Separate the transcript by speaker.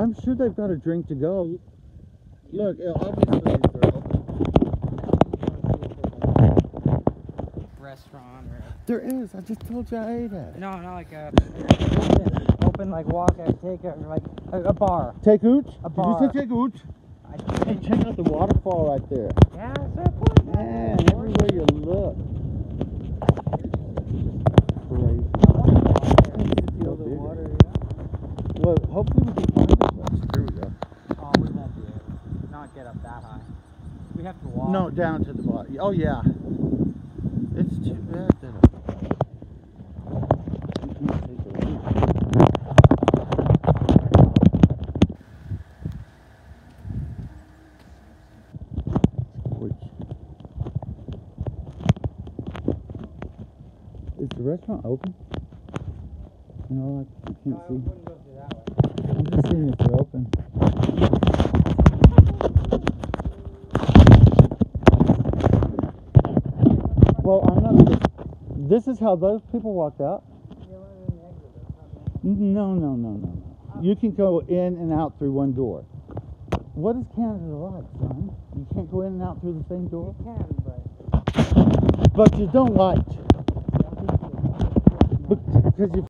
Speaker 1: I'm sure they've got a drink to go. Look, obviously they're.
Speaker 2: Restaurant or
Speaker 1: There is. I just told you I ate at.
Speaker 2: no, not like a open, open like walk out, take a like a, a bar.
Speaker 1: Take Ooch?
Speaker 2: A
Speaker 1: Did
Speaker 2: bar.
Speaker 1: you say take Ooch?
Speaker 2: I
Speaker 1: Hey, check out the waterfall right there.
Speaker 2: yeah, that's a point.
Speaker 1: Man, everywhere you look. Crazy.
Speaker 2: I want to walk there and
Speaker 1: Feel
Speaker 2: feel the
Speaker 1: bigger.
Speaker 2: water.
Speaker 1: Well, hopefully we can find a place. Here we go.
Speaker 2: Oh, we won't be able to not get up that high. We have to walk.
Speaker 1: No, down to the bottom. Oh yeah. It's too bad that I. You can't take a leak. Which is the restaurant open? No, I, can't
Speaker 2: I
Speaker 1: see.
Speaker 2: wouldn't go through that way.
Speaker 1: I'm just seeing if they're open. Well, I'm not. This is how those people walked out. No, no, no, no, no. You can go in and out through one door. What is Canada like, son? You can't go in and out through the same door?
Speaker 2: You can, but
Speaker 1: But you don't like. Because you